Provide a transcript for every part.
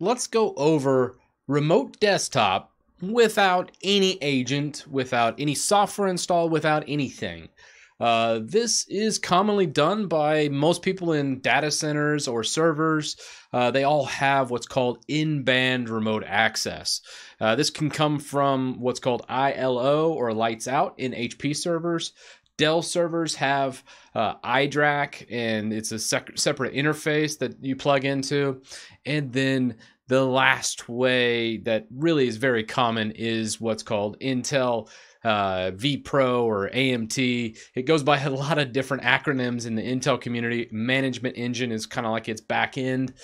let's go over remote desktop without any agent, without any software installed, without anything. Uh, this is commonly done by most people in data centers or servers. Uh, they all have what's called in band remote access. Uh, this can come from what's called ILO or lights out in HP servers. Dell servers have uh, iDRAC, and it's a sec- separate interface that you plug into. And then the last way that really is very common is what's called Intel uh, vPro or AMT. It goes by a lot of different acronyms in the Intel community. Management Engine is kind of like its back end.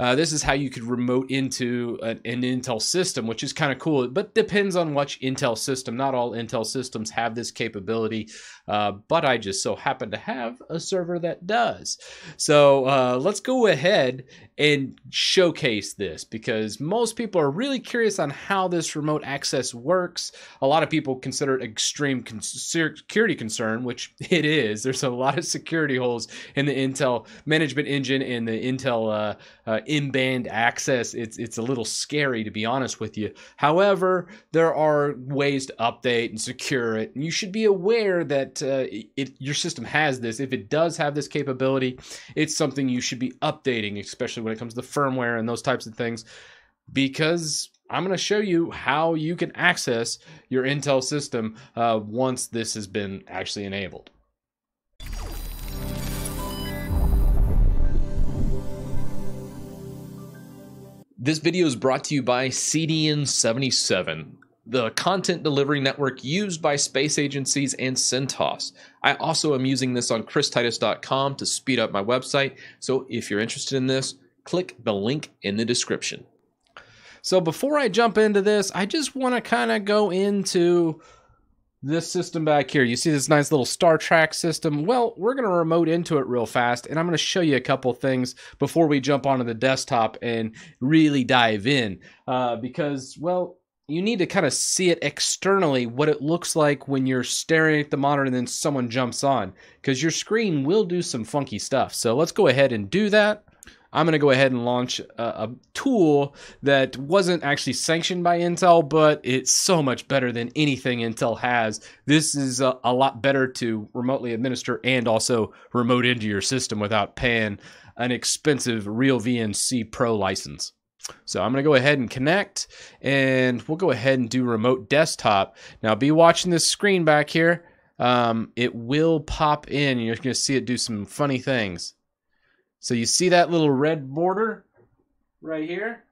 Uh, this is how you could remote into an, an Intel system, which is kind of cool, but depends on which Intel system. Not all Intel systems have this capability, uh, but I just so happen to have a server that does. So uh, let's go ahead and showcase this because most people are really curious on how this remote access works. A lot of people consider it extreme con- security concern, which it is. There's a lot of security holes in the Intel management engine and the Intel uh, uh, in-band access, it's it's a little scary to be honest with you. However, there are ways to update and secure it. And you should be aware that uh, it, your system has this. If it does have this capability, it's something you should be updating, especially when it comes to the firmware and those types of things, because I'm going to show you how you can access your Intel system uh, once this has been actually enabled. This video is brought to you by CDN77, the content delivery network used by space agencies and CentOS. I also am using this on christitus.com to speed up my website, so if you're interested in this, click the link in the description. So before I jump into this, I just want to kind of go into this system back here. You see this nice little Star Trek system? Well, we're going to remote into it real fast, and I'm going to show you a couple things before we jump onto the desktop and really dive in. Uh, because, well, you need to kind of see it externally, what it looks like when you're staring at the monitor and then someone jumps on, because your screen will do some funky stuff. So let's go ahead and do that. I'm going to go ahead and launch a, a, tool that wasn't actually sanctioned by Intel, but it's so much better than anything Intel has. This is a, a lot better to remotely administer and also remote into your system without paying an expensive Real VNC Pro license. So I'm going to go ahead and connect and we'll go ahead and do remote desktop. Now be watching this screen back here. Um, it will pop in. You're going to see it do some funny things. So you see that little red border right here?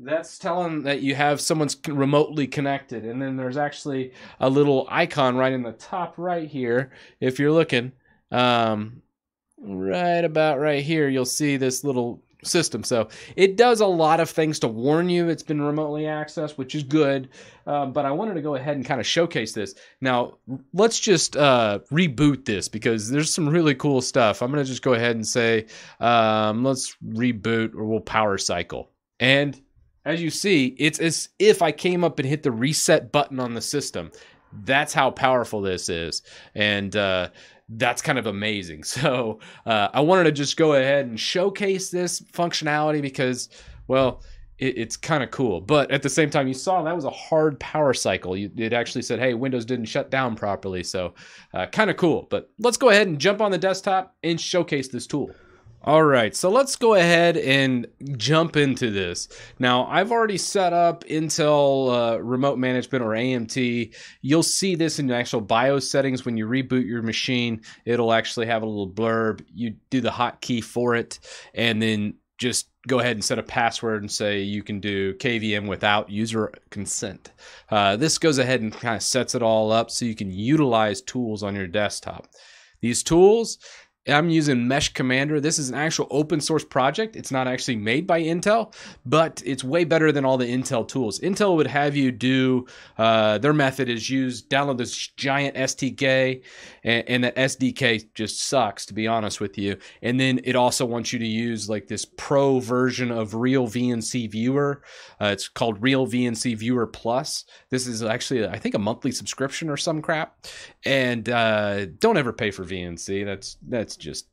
That's telling that you have someone's remotely connected. And then there's actually a little icon right in the top right here. If you're looking, um, right about right here, you'll see this little system. So it does a lot of things to warn you it's been remotely accessed, which is good. Uh, but I wanted to go ahead and kind of showcase this. Now, let's just uh, reboot this because there's some really cool stuff. I'm going to just go ahead and say, um, let's reboot or we'll power cycle. And as you see, it's as if I came up and hit the reset button on the system. That's how powerful this is. And, uh, that's kind of amazing. So uh, I wanted to just go ahead and showcase this functionality because, well, it, it's kind of cool. But at the same time, you saw that was a hard power cycle. You, it actually said, hey, Windows didn't shut down properly. So uh, kind of cool. But let's go ahead and jump on the desktop and showcase this tool. All right, so let's go ahead and jump into this. Now, I've already set up Intel uh, Remote Management or AMT. You'll see this in the actual BIOS settings when you reboot your machine. It'll actually have a little blurb. You do the hotkey for it, and then just go ahead and set a password and say you can do KVM without user consent. Uh, this goes ahead and kind of sets it all up so you can utilize tools on your desktop. These tools, I'm using Mesh Commander. This is an actual open source project. It's not actually made by Intel, but it's way better than all the Intel tools. Intel would have you do uh, their method is use download this giant SDK, and, and that SDK just sucks to be honest with you. And then it also wants you to use like this pro version of Real VNC Viewer. Uh, it's called Real VNC Viewer Plus. This is actually I think a monthly subscription or some crap. And uh, don't ever pay for VNC. That's that's just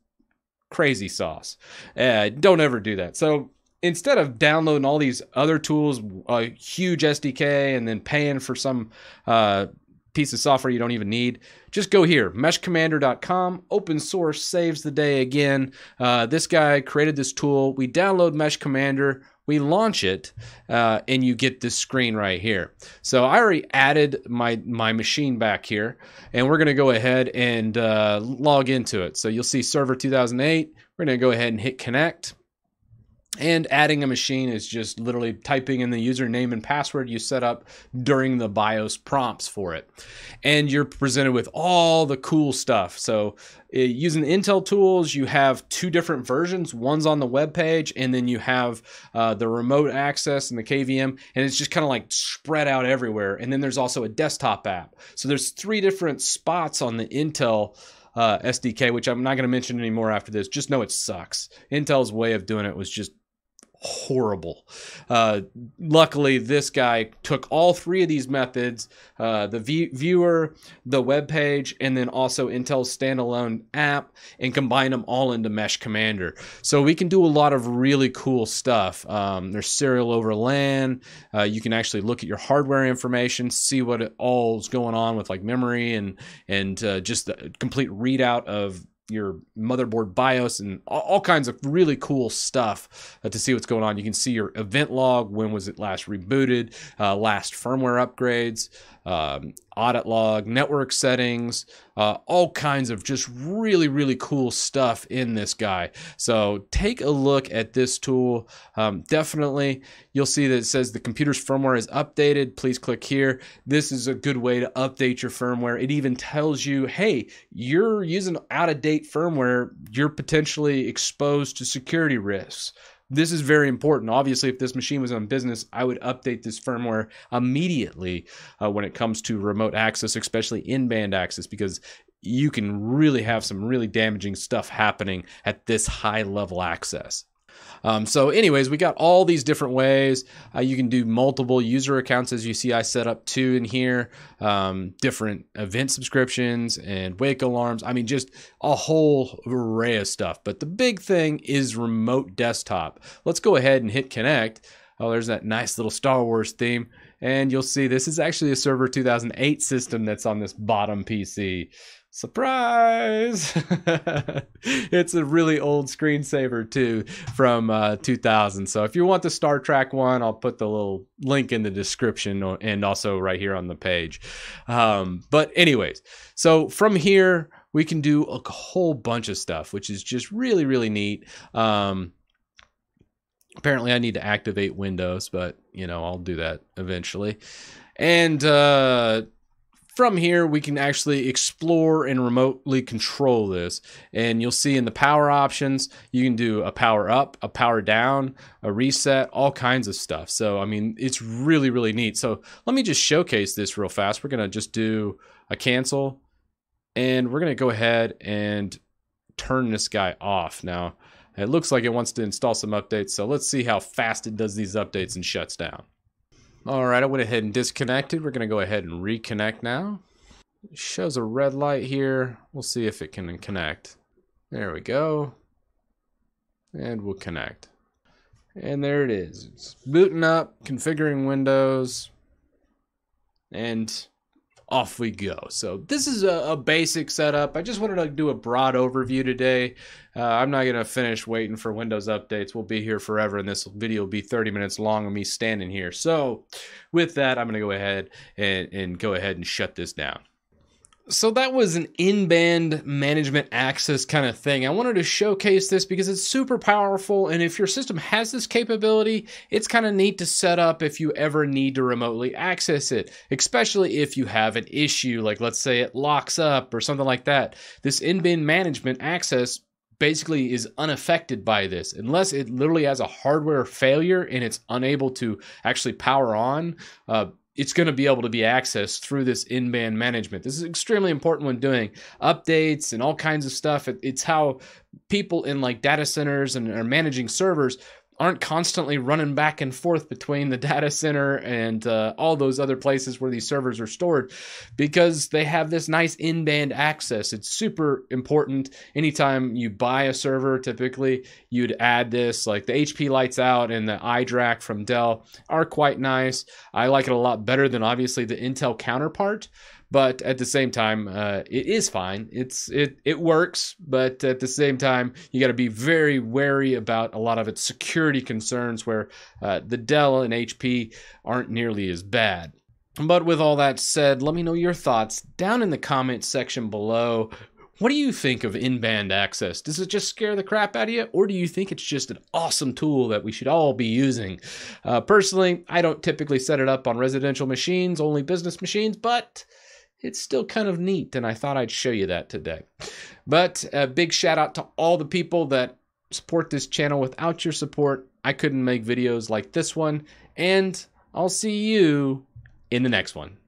crazy sauce. Uh, don't ever do that. So instead of downloading all these other tools, a huge SDK, and then paying for some uh, piece of software you don't even need, just go here, meshcommander.com. Open source saves the day again. Uh, this guy created this tool. We download Mesh Commander we launch it uh, and you get this screen right here. So i already added my my machine back here and we're going to go ahead and uh, log into it. So you'll see server 2008 we're going to go ahead and hit connect and adding a machine is just literally typing in the username and password you set up during the BIOS prompts for it. And you're presented with all the cool stuff. So, uh, using the Intel tools, you have two different versions. One's on the web page, and then you have uh, the remote access and the KVM, and it's just kind of like spread out everywhere. And then there's also a desktop app. So, there's three different spots on the Intel uh, SDK, which I'm not going to mention anymore after this. Just know it sucks. Intel's way of doing it was just horrible. Uh, luckily, this guy took all three of these methods uh, the v- viewer, the web page, and then also Intel's standalone app and combine them all into Mesh Commander. So we can do a lot of really cool stuff. Um, there's serial over LAN. Uh, you can actually look at your hardware information, see what all is going on with like memory and and uh, just the complete readout of your motherboard BIOS and all, kinds of really cool stuff uh, to see what's going on. You can see your event log, when was it last rebooted, uh, last firmware upgrades, um, audit log, network settings, uh, all kinds of just really, really cool stuff in this guy. So take a look at this tool. Um, definitely, you'll see that it says the computer's firmware is updated. Please click here. This is a good way to update your firmware. It even tells you, hey, you're using out of date firmware, you're potentially exposed to security risks. This is very important. Obviously, if this machine was on business, I would update this firmware immediately uh, when it comes to remote access, especially in band access, because you can really have some really damaging stuff happening at this high level access. Um, so, anyways, we got all these different ways. Uh, you can do multiple user accounts, as you see. I set up two in here, um, different event subscriptions and wake alarms. I mean, just a whole array of stuff. But the big thing is remote desktop. Let's go ahead and hit connect. Oh, there's that nice little Star Wars theme. And you'll see this is actually a Server 2008 system that's on this bottom PC surprise! It's a really old screensaver too from uh, 2000 so if you want the star trek one i'll put the little link in the description and also right here on the page. Um, but anyways so from here we can do a whole bunch of stuff which is just really really neat. Um, apparently i need to activate windows but you know i'll do that eventually. And uh, from here, we can actually explore and remotely control this. And you'll see in the power options, you can do a power up, a power down, a reset, all kinds of stuff. So, I mean, it's really, really neat. So let me just showcase this real fast. We're going to just do a cancel and we're going to go ahead and turn this guy off. Now, it looks like it wants to install some updates. So let's see how fast it does these updates and shuts down. All right, I went ahead and disconnected. We're going to go ahead and reconnect now. It shows a red light here. We'll see if it can connect. There we go. And we'll connect. And there it is. It's booting up, configuring Windows, and off we go. So this is a, a, basic setup. I just wanted to do a broad overview today. Uh, I'm not going to finish waiting for Windows updates. We'll be here forever, and this video will be 30 minutes long of me standing here. So with that, I'm going to go ahead and, and go ahead and shut this down. So that was an in-band management access kind of thing. I wanted to showcase this because it's super powerful and if your system has this capability, it's kind of neat to set up if you ever need to remotely access it, especially if you have an issue like let's say it locks up or something like that. This in-band management access basically is unaffected by this unless it literally has a hardware failure and it's unable to actually power on uh, it's going to be able to be accessed through this in-band management. This is extremely important when doing updates and all kinds of stuff. it's how people in like data centers and are managing servers aren't constantly running back and forth between the data center and uh, all those other places where these servers are stored because they have this nice in-band access. It's super important. Anytime you buy a server, typically you'd add this, like the HP Lights Out and the iDRAC from Dell are quite nice. I like it a lot better than obviously the Intel counterpart but at the same time, uh, it is fine. It's it it works, but at the same time, you got to be very wary about a lot of its security concerns, where uh, the Dell and HP aren't nearly as bad. But with all that said, let me know your thoughts down in the comments section below. What do you think of in-band access? Does it just scare the crap out of you, or do you think it's just an awesome tool that we should all be using? Uh, personally, I don't typically set it up on residential machines, only business machines, but it's still kind of neat, and I thought I'd show you that today. But a big shout out to all the people that support this channel. Without your support, I couldn't make videos like this one, and I'll see you in the next one.